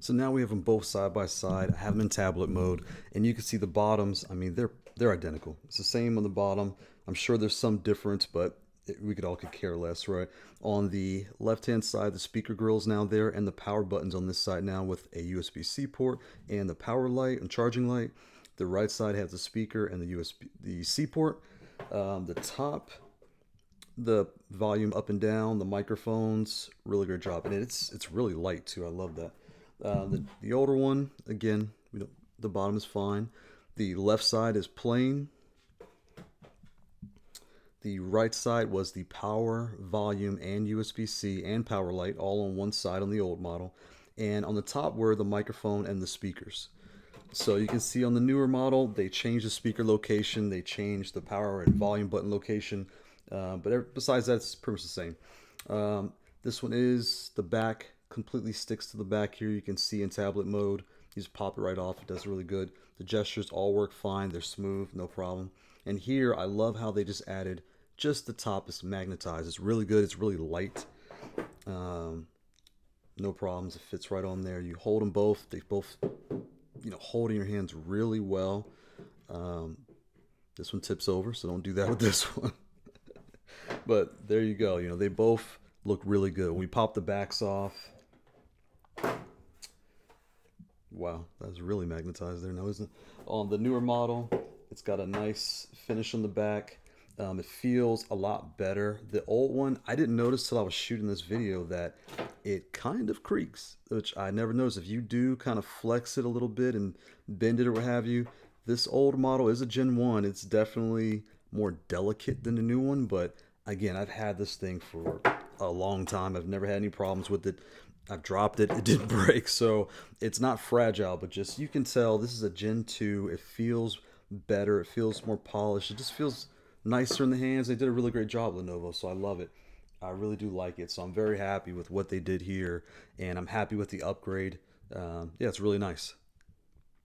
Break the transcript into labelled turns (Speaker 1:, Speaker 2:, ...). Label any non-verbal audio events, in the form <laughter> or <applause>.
Speaker 1: So now we have them both side by side. I have them in tablet mode, and you can see the bottoms. I mean, they're they're identical. It's the same on the bottom. I'm sure there's some difference, but it, we could all could care less, right? On the left-hand side, the speaker grill is now there, and the power buttons on this side now with a USB-C port and the power light and charging light. The right side has the speaker and the USB the C port. Um, the top the volume up and down, the microphones, really good job, and it's it's really light too. I love that. Uh, the the older one, again, the bottom is fine. The left side is plain. The right side was the power, volume, and USB-C and power light all on one side on the old model, and on the top were the microphone and the speakers. So you can see on the newer model, they changed the speaker location, they changed the power and volume button location uh, but besides that, it's pretty much the same. Um, this one is the back completely sticks to the back here. You can see in tablet mode. You just pop it right off. It does really good. The gestures all work fine. They're smooth, no problem. And here, I love how they just added just the top is magnetized. It's really good. It's really light. Um, no problems. It fits right on there. You hold them both. They both, you know, hold in your hands really well. Um, this one tips over, so don't do that <laughs> with this one but there you go. You know, they both look really good. When We pop the backs off. Wow, that's really magnetized there now, isn't it? On the newer model, it's got a nice finish on the back. Um, it feels a lot better. The old one, I didn't notice till I was shooting this video that it kind of creaks, which I never noticed. If you do kind of flex it a little bit and bend it or what have you, this old model is a Gen 1. It's definitely more delicate than the new one, but again, I've had this thing for a long time. I've never had any problems with it. I've dropped it. It didn't <laughs> break. So it's not fragile, but just you can tell this is a Gen 2. It feels better. It feels more polished. It just feels nicer in the hands. They did a really great job, Lenovo. So I love it. I really do like it. So I'm very happy with what they did here. And I'm happy with the upgrade. Um, yeah, it's really nice.